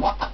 What?